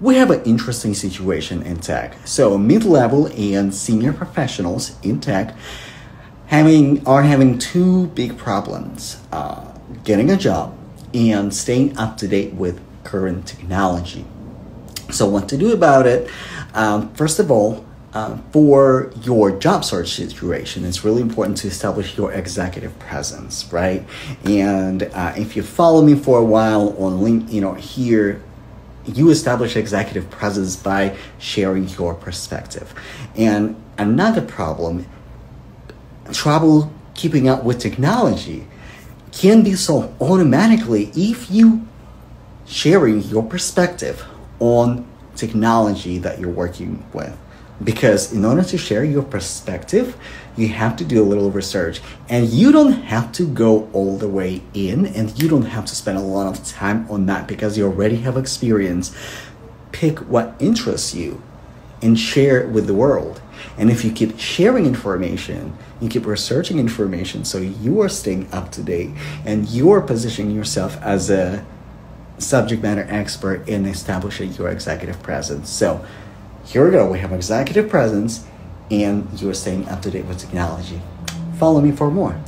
we have an interesting situation in tech. So mid-level and senior professionals in tech having are having two big problems: uh, getting a job and staying up to date with current technology. So, what to do about it? Um, first of all, uh, for your job search situation, it's really important to establish your executive presence, right? And uh, if you follow me for a while on LinkedIn, know, here, you establish executive presence by sharing your perspective. And another problem, trouble keeping up with technology can be solved automatically if you sharing your perspective on technology that you're working with. Because in order to share your perspective, you have to do a little research. And you don't have to go all the way in and you don't have to spend a lot of time on that because you already have experience. Pick what interests you and share it with the world. And if you keep sharing information, you keep researching information, so you are staying up to date and you are positioning yourself as a subject matter expert in establishing your executive presence. So here we go. We have executive presence and you're staying up to date with technology. Follow me for more.